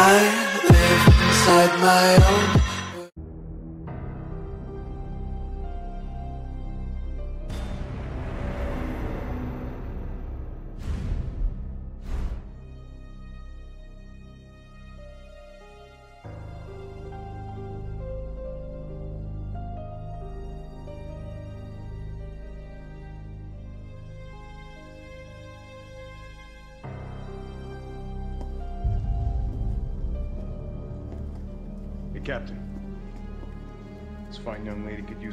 I live inside my own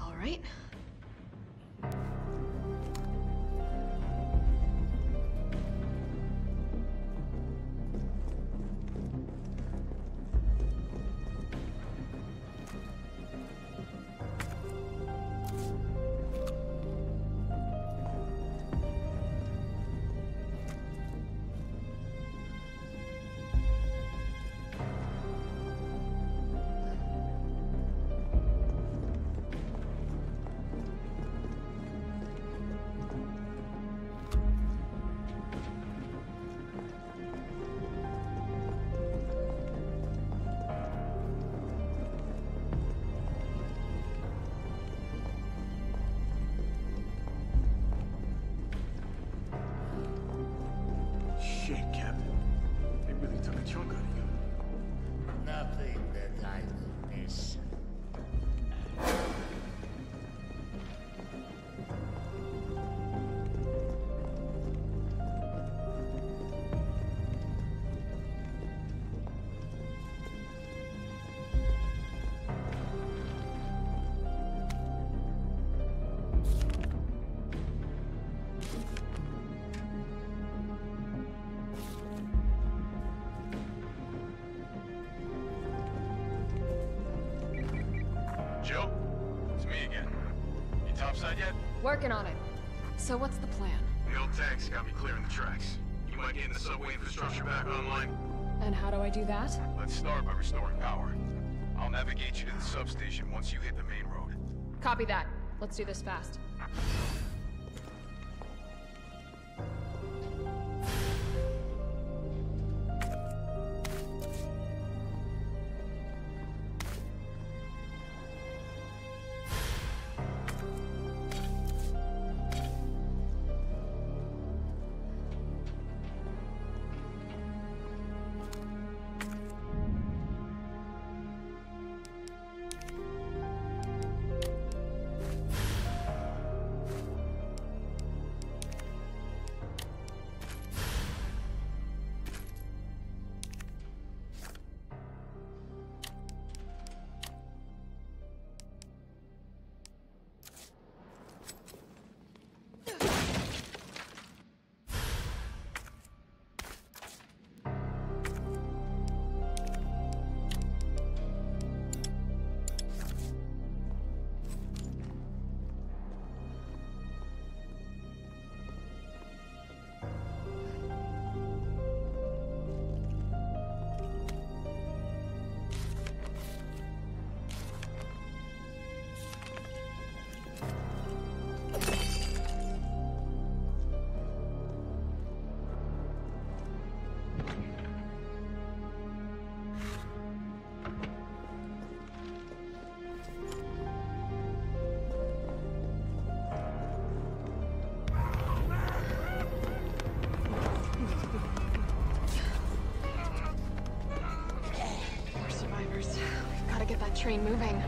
All right. Shit, Captain. They really took a chunk out of you. Nothing that I will miss. Working on it. So what's the plan? The old tanks got me clearing the tracks. You mind getting the subway infrastructure back online? And how do I do that? Let's start by restoring power. I'll navigate you to the substation once you hit the main road. Copy that. Let's do this fast. Train moving.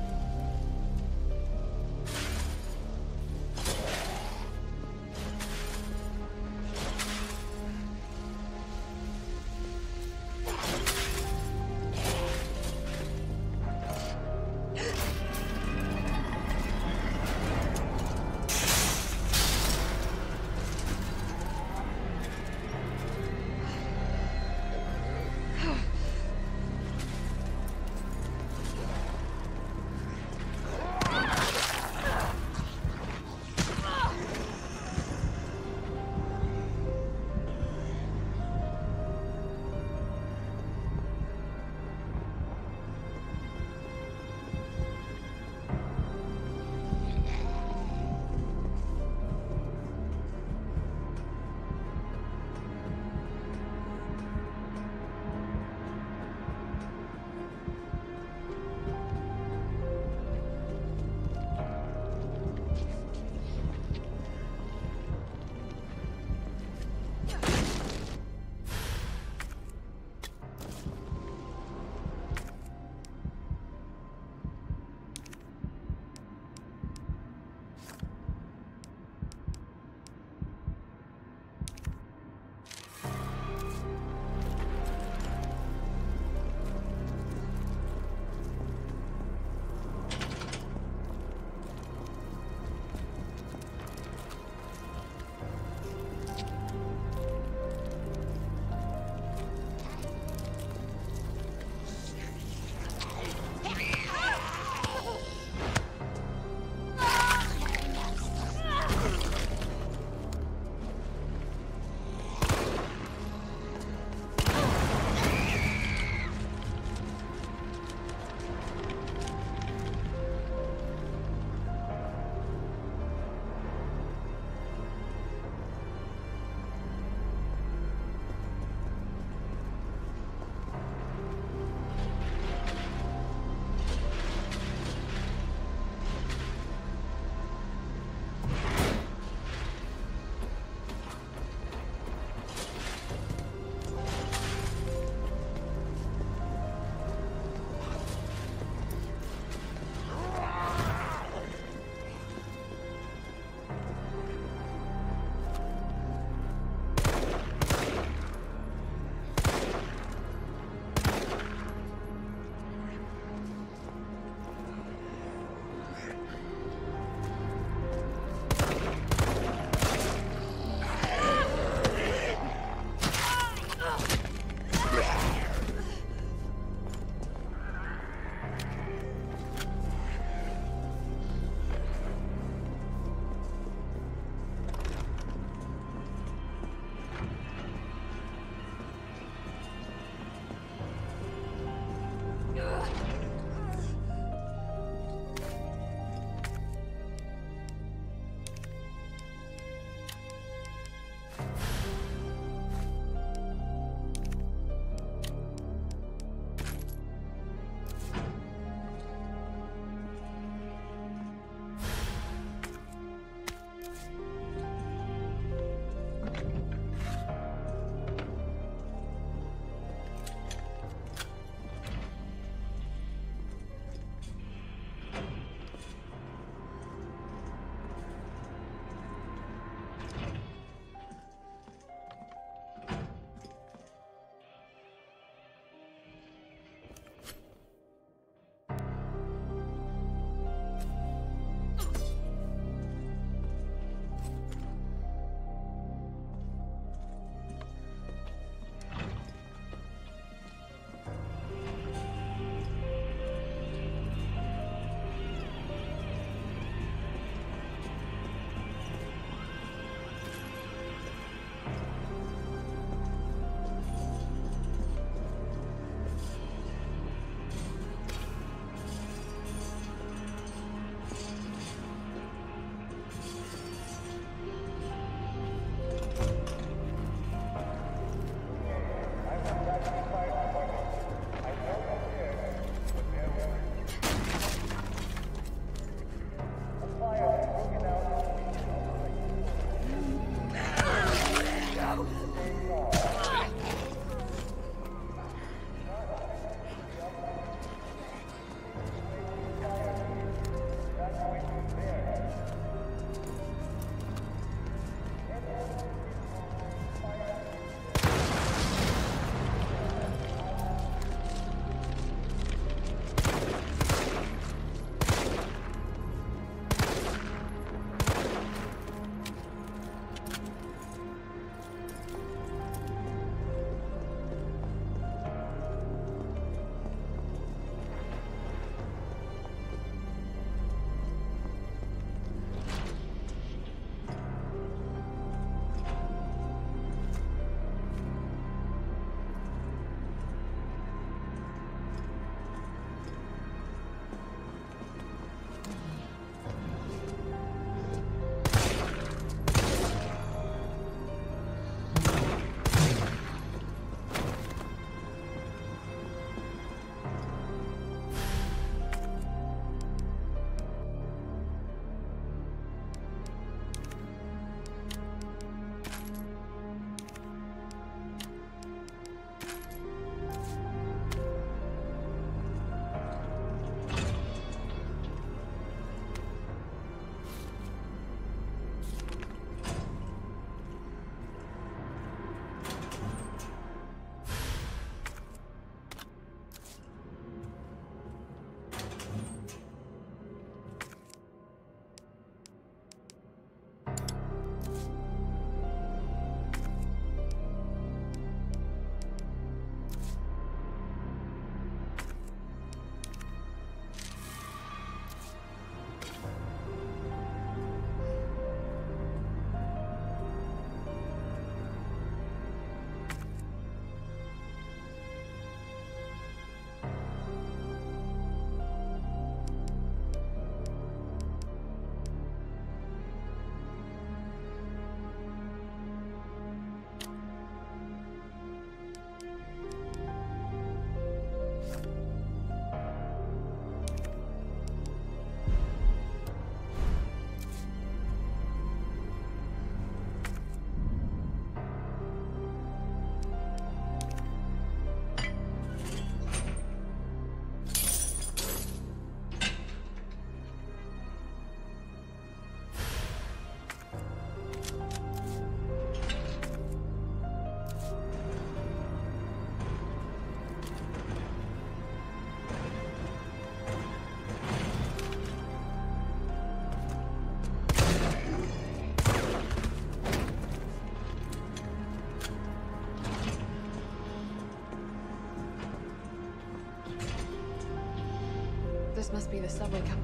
The subway company's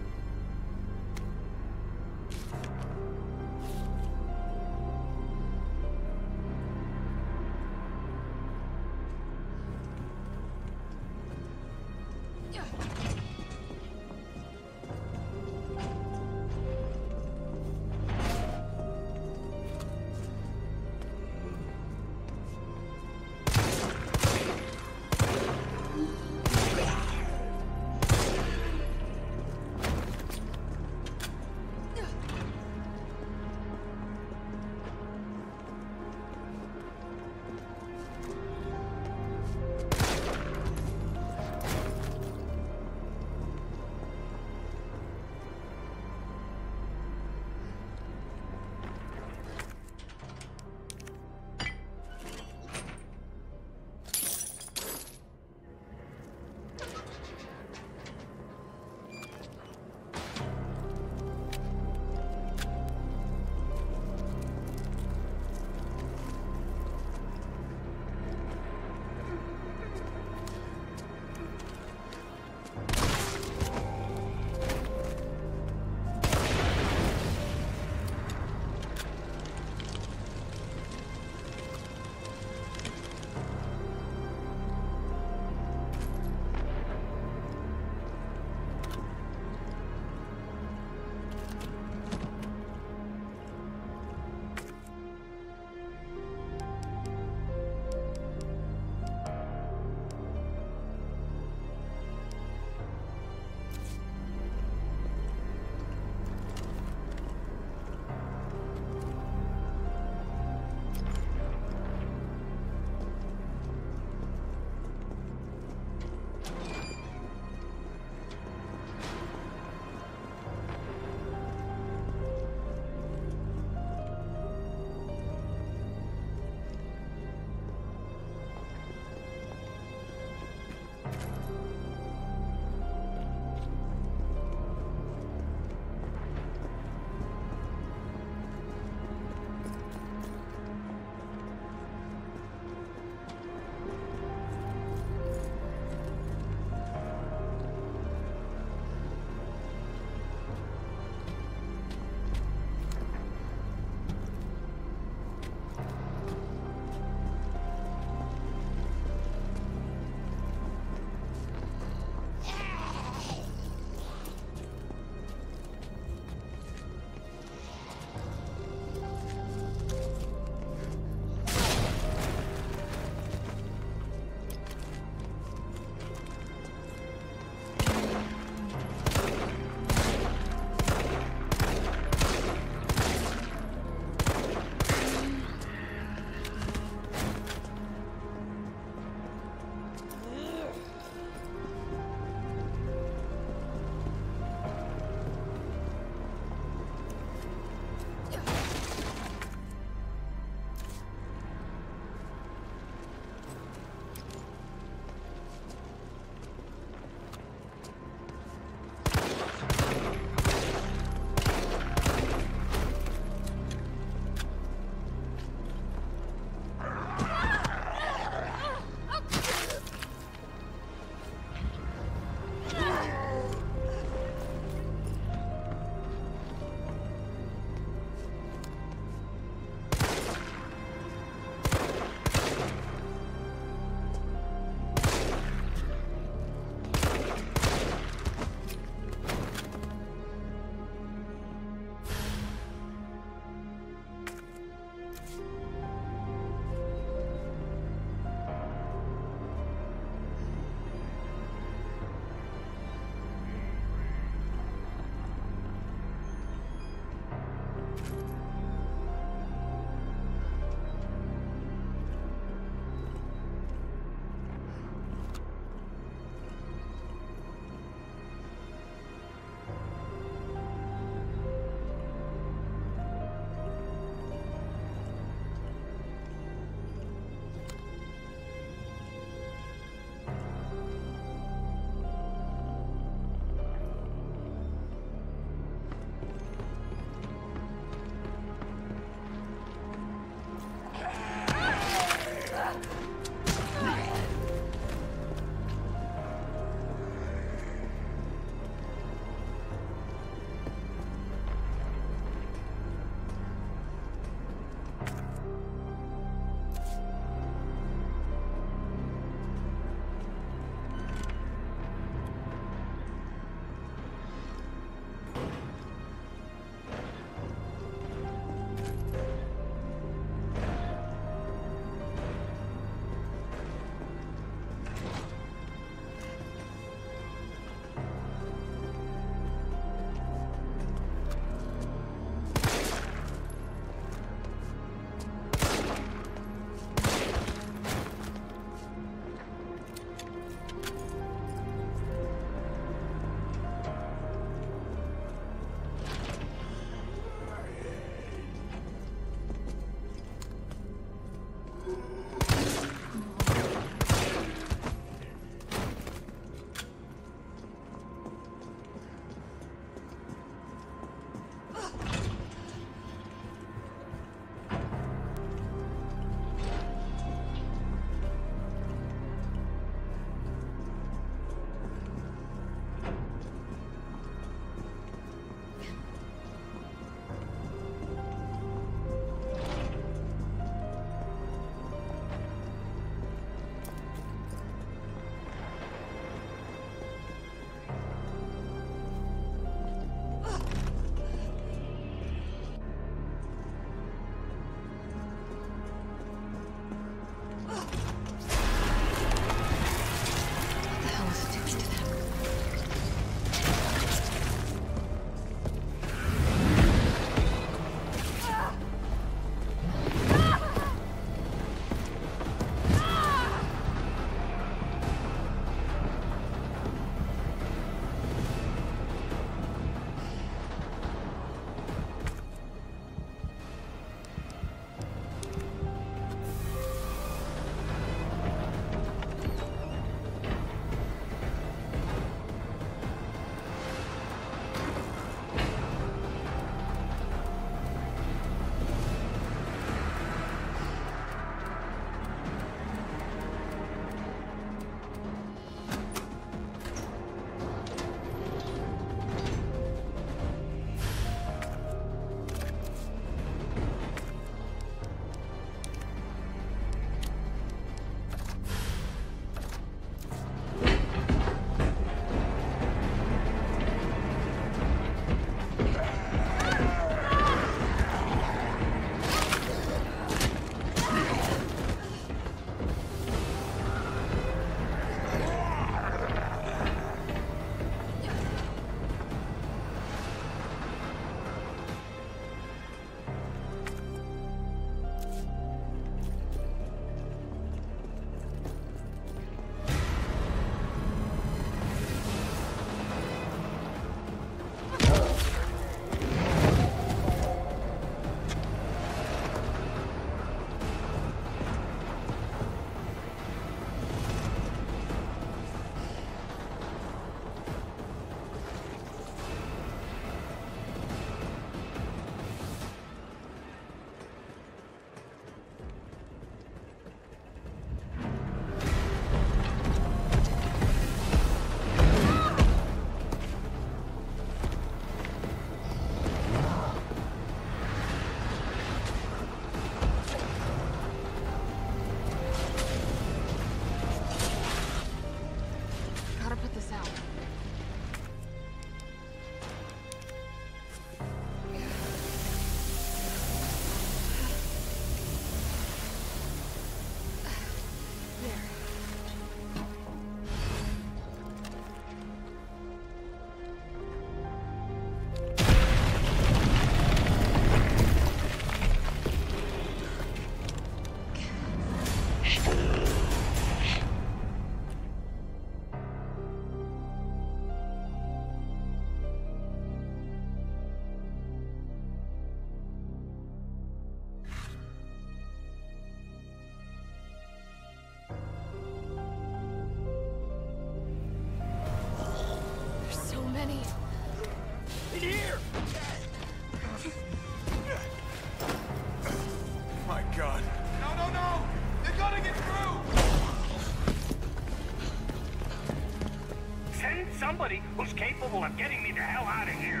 capable of getting me the hell out of here.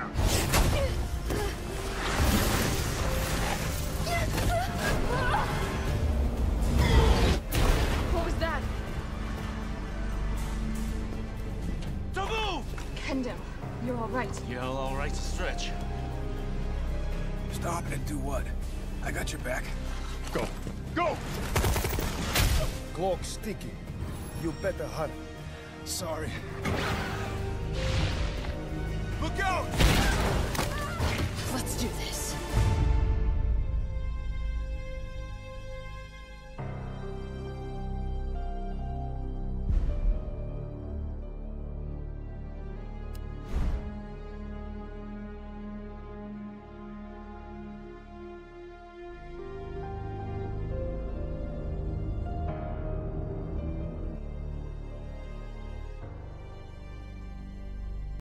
What was that? Don't move! Kendall, you're all right. You're all right to stretch. Stop and do what? I got your back. Go. Go! Cloak sticky. You better hurry. Sorry. Look out! Let's do this.